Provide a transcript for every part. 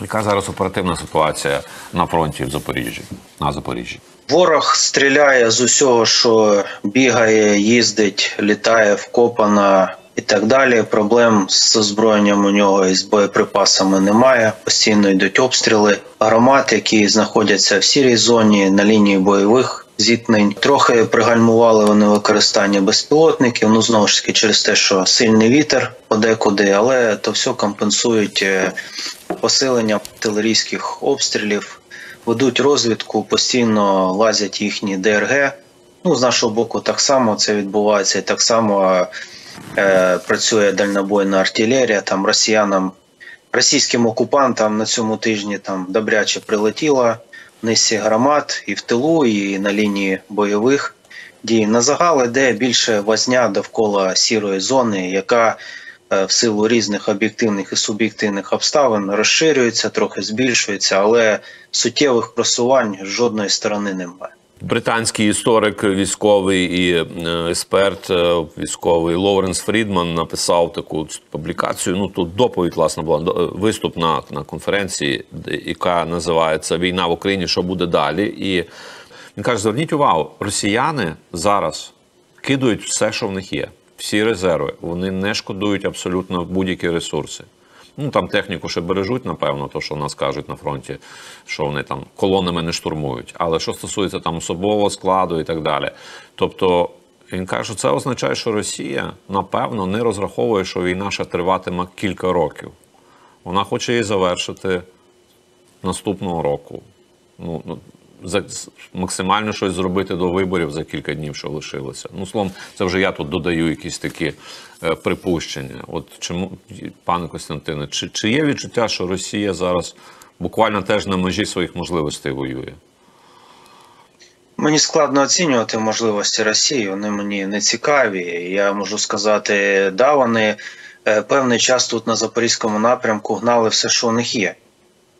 Яка зараз оперативна ситуація на фронті в Запоріжжі? На Запоріжжі? Ворог стріляє з усього, що бігає, їздить, літає вкопана і так далі. Проблем з озброєнням у нього і з боєприпасами немає. Постійно йдуть обстріли. Громад, які знаходяться в сірій зоні на лінії бойових зіткнень. Трохи пригальмували вони використання безпілотників. Ну знову ж таки, через те, що сильний вітер подекуди, але то все компенсують е, посилення артилерійських обстрілів ведуть розвідку, постійно лазять їхні ДРГ. Ну, з нашого боку, так само це відбувається, і так само е, працює дальнобойна артилерія. Там росіянам, російським окупантам на цьому тижні там добряче прилетіло низці громад і в тилу, і на лінії бойових дій. На загал іде більше возня довкола сірої зони, яка е, в силу різних об'єктивних і суб'єктивних обставин розширюється, трохи збільшується, але суттєвих просувань з жодної сторони немає. Британський історик військовий і е, експерт е, військовий Лоуренс Фрідман написав таку публікацію. Ну тут доповідь власне була до- виступ на, на конференції, яка називається Війна в Україні. Що буде далі? І він каже: зверніть увагу, росіяни зараз кидають все, що в них є, всі резерви. Вони не шкодують абсолютно будь-які ресурси. Ну там техніку ще бережуть, напевно, то що нас кажуть на фронті, що вони там колонами не штурмують. Але що стосується там особового складу і так далі. Тобто він каже, що це означає, що Росія напевно не розраховує, що війна ще триватиме кілька років. Вона хоче її завершити наступного року. Ну, ну максимально щось зробити до виборів за кілька днів, що лишилося. Ну, словом, це вже я тут додаю якісь такі е, припущення. От чому, пане Костянтине, чи, чи є відчуття, що Росія зараз буквально теж на межі своїх можливостей воює? Мені складно оцінювати можливості Росії. Вони мені не цікаві. Я можу сказати, да, вони е, певний час тут на запорізькому напрямку гнали все, що у них є,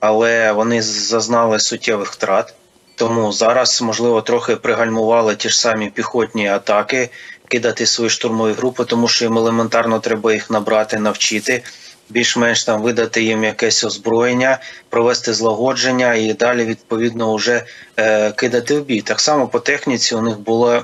але вони зазнали суттєвих втрат. Тому зараз, можливо, трохи пригальмували ті ж самі піхотні атаки, кидати свої штурмові групи, тому що їм елементарно треба їх набрати, навчити, більш-менш там видати їм якесь озброєння, провести злагодження і далі відповідно вже е, кидати в бій. Так само по техніці у них було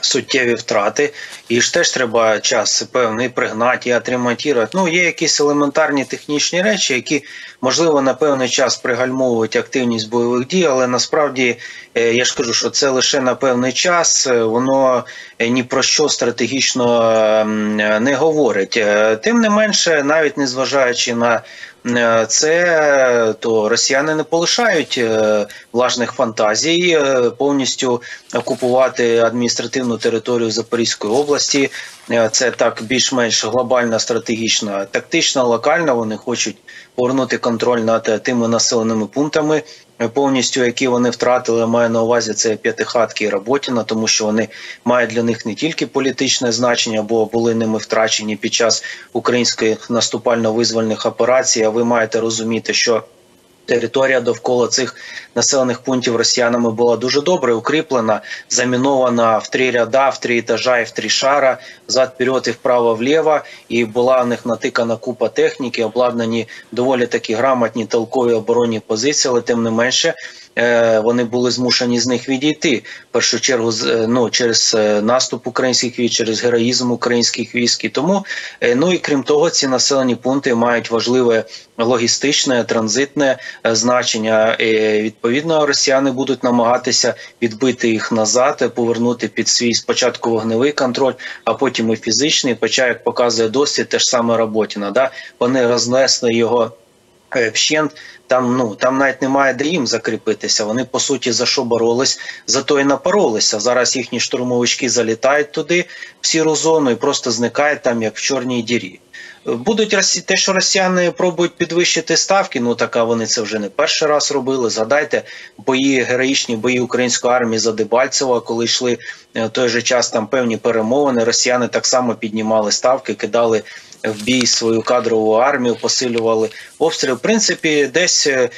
суттєві втрати, і ж теж треба час певний пригнати і отремонтувати. Ну, є якісь елементарні технічні речі, які можливо на певний час пригальмовують активність бойових дій, але насправді е, я ж кажу, що це лише на певний час, е, воно е, ні про що стратегічно не говорить. Тим не менше, навіть незважаючи на це, то росіяни не полишають е, влажних фантазій е, повністю окупувати адміністративну територію Запорізької області. Е, Це так більш-менш глобальна, стратегічна, тактична, локальна. Вони хочуть повернути контроль над е, тими населеними пунктами, е, повністю які вони втратили. Маю на увазі це п'ятихатки і Роботіна, тому що вони мають для них не тільки політичне значення, бо були ними втрачені під час українських наступально-визвольних операцій. А ви маєте розуміти, що Територія довкола цих населених пунктів росіянами була дуже добре укріплена, замінована в три ряда, в три етажа і в три шара, взад вперед і вправо вліво. І була в них натикана купа техніки, обладнані доволі такі грамотні толкові оборонні позиції, але тим не менше вони були змушені з них відійти. В першу чергу е, ну, через е, наступ українських військ, через героїзм українських військ. І тому, е, ну і крім того, ці населені пункти мають важливе логістичне, транзитне е, значення. І, відповідно, росіяни будуть намагатися відбити їх назад, е, повернути під свій спочатку вогневий контроль, а потім і фізичний. Хоча, як показує досвід, те ж саме Роботіна. Да? Вони рознесли його е, вщент. Там ну там навіть немає де їм закріпитися. Вони по суті за що боролись, за то і напоролися. Зараз їхні штурмовички залітають туди, в сіру зону, і просто зникають там, як в чорній дірі. Будуть росі... те, що росіяни пробують підвищити ставки. Ну така вони це вже не перший раз робили. Згадайте бої, героїчні бої української армії за Дебальцево, коли йшли е, в той же час там певні перемовини. Росіяни так само піднімали ставки, кидали в бій свою кадрову армію, посилювали обстріли. В принципі, десь е,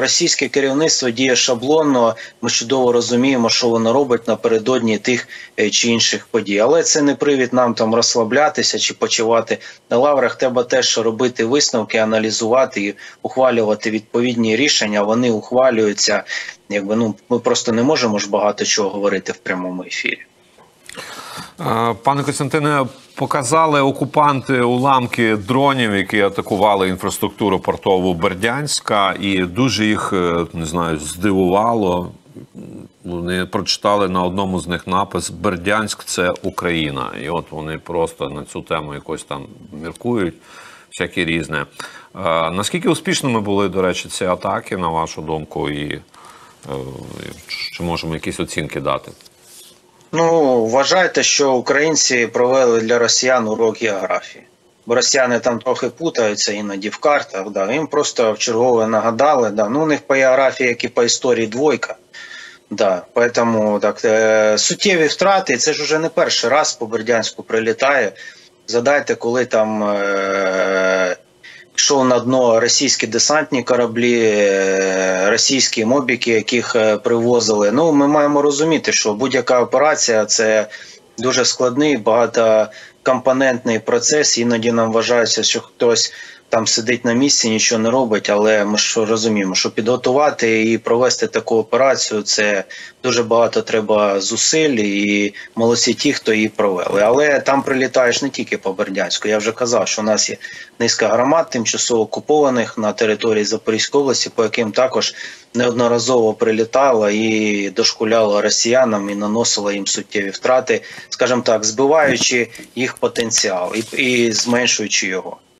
російське керівництво діє шаблонно. Ми чудово розуміємо, що воно робить напередодні тих е, чи інших подій. Але це не привід нам там розслаблятися чи почивати на лаврах. Треба теж робити висновки, аналізувати і ухвалювати відповідні рішення. Вони ухвалюються. Якби ну ми просто не можемо ж багато чого говорити в прямому ефірі. Пане Костянтине, показали окупанти уламки дронів, які атакували інфраструктуру портову Бердянська, і дуже їх е, не знаю, здивувало. Вони прочитали на одному з них напис Бердянськ це Україна. І от вони просто на цю тему якось там міркують, всякі різне. Е, наскільки успішними були, до речі, ці атаки, на вашу думку, і е, чи можемо якісь оцінки дати? Ну, вважайте, що українці провели для росіян урок географії. Бо росіяни там трохи путаються іноді в картах. Да. Їм просто в чергове нагадали. Да. Ну, у них по географії, як і по історії двойка. Да. Поэтому так, е, суттєві втрати, це ж уже не перший раз по Бердянську прилітає. Задайте, коли там е, йшов на дно російські десантні кораблі, е, російські мобіки, яких е, привозили. Ну, ми маємо розуміти, що будь-яка операція це дуже складний, багатокомпонентний процес. Іноді нам вважається, що хтось там сидить на місці, нічого не робить, але ми ж розуміємо, що підготувати і провести таку операцію це дуже багато треба зусиль і молодці ті, хто її провели. Але там прилітаєш не тільки по Бердянську. Я вже казав, що у нас є низка громад тимчасово окупованих на території Запорізької області, по яким також неодноразово прилітала і дошкуляла росіянам і наносила їм суттєві втрати, скажімо так, збиваючи їх потенціал і, і зменшуючи його.